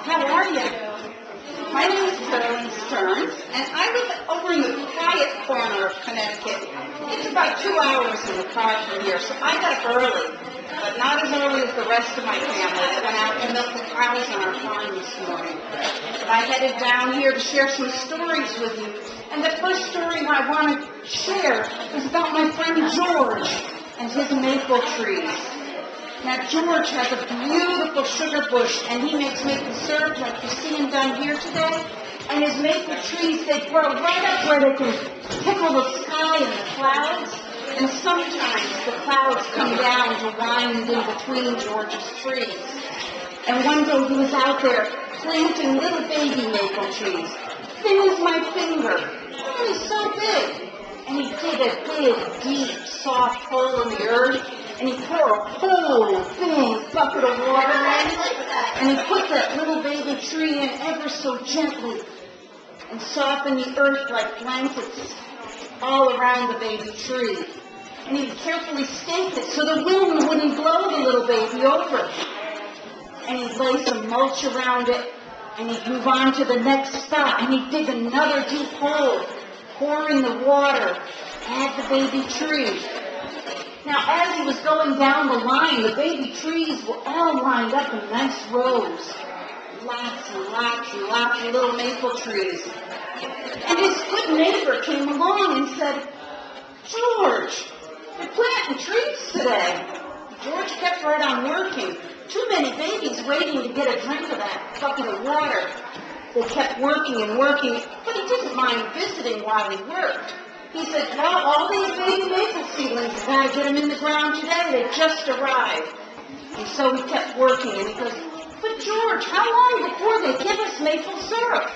How are you? My name is Carolyn Stearns, and I live over in the quiet corner of Connecticut. It's about two hours in the car from here, so I got up early, but not as early as the rest of my family that went out to milk the cows on our farm this morning. But I headed down here to share some stories with you, and the first story I want to share is about my friend George and his maple trees. Now, George has a beautiful sugar bush, and he makes maple syrup like you see him down here today. And his maple trees, they grow right up where they can tickle the sky and the clouds. And sometimes the clouds come down to wind in between George's trees. And one day he was out there planting little baby maple trees, thin as my finger, only so big. And he did a big, deep, soft hole in the earth, and he poured a whole thing bucket of water in, and he put that little baby tree in ever so gently, and softened the earth like blankets all around the baby tree. And he carefully staked it so the wind wouldn't blow the little baby over. And he'd lay some mulch around it, and he'd move on to the next spot, and he'd dig another deep hole, pour in the water, add the baby tree. Now, as he was going down the line, the baby trees were all lined up in nice rows. Lots and lots and lots of little maple trees. And his good neighbor came along and said, George, you're planting trees today. George kept right on working. Too many babies waiting to get a drink of that bucket of water. They kept working and working, but he didn't mind visiting while he worked. He said, well, all these baby maple seedlings, I gotta get them in the ground today. They just arrived. And so he kept working, and he goes, but George, how long before they give us maple syrup?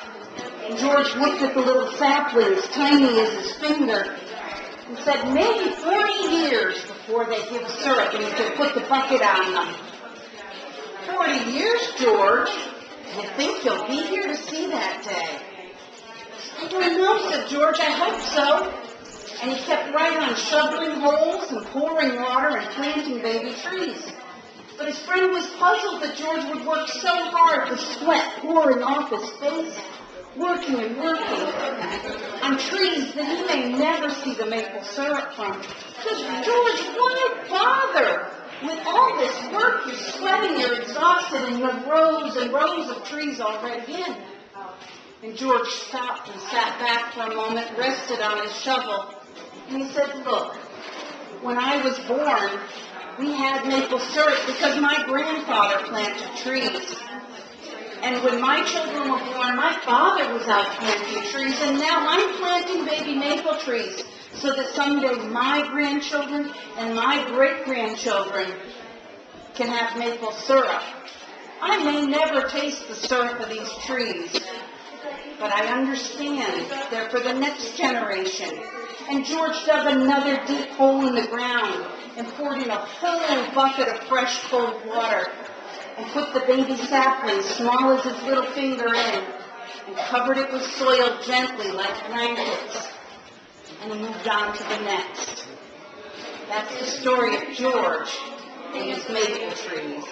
And George looked at the little saplings, tiny as his finger, and said, maybe 40 years before they give syrup and you can put the bucket on them. 40 years, George? You think you'll be here to see that day? I don't know, said George. I hope so. And he kept right on shoveling holes and pouring water and planting baby trees. But his friend was puzzled that George would work so hard, the sweat pouring off his face, working and working on trees that he may never see the maple syrup from. Because, George, why bother? With all this work, you're sweating, you're exhausted, and you have rows and rows of trees already in. And George stopped and sat back for a moment, rested on his shovel, and he said, Look, when I was born, we had maple syrup because my grandfather planted trees. And when my children were born, my father was out planting trees, and now I'm planting baby maple trees so that someday my grandchildren and my great-grandchildren can have maple syrup. I may never taste the syrup of these trees, but I understand they're for the next generation. And George dug another deep hole in the ground and poured in a whole bucket of fresh cold water and put the baby sapling, small as his little finger in, and covered it with soil gently like blankets. And he moved on to the next. That's the story of George and his maple trees.